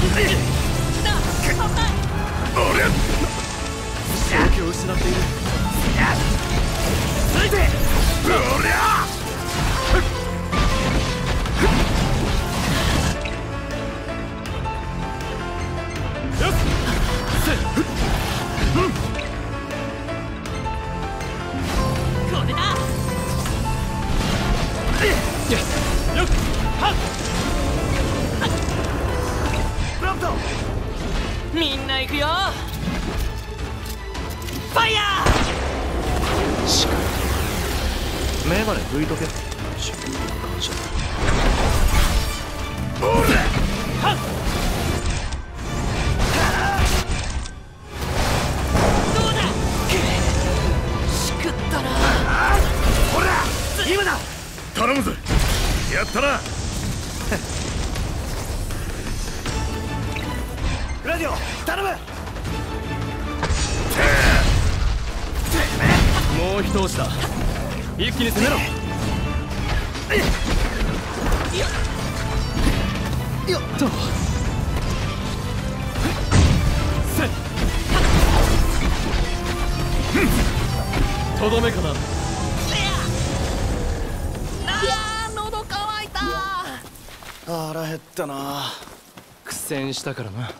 俺正気を失っているついて俺ゃよっみんな行くよ。ファイヤーしかメガネ拭いとけ自分の感謝おらはっどうだしくったなほら今だ頼むぜやったなラディオ頼む。もう一押しだ。一気に攻めろ。よっと。せとどめかな。あ喉乾いた。腹減ったな。苦戦したからな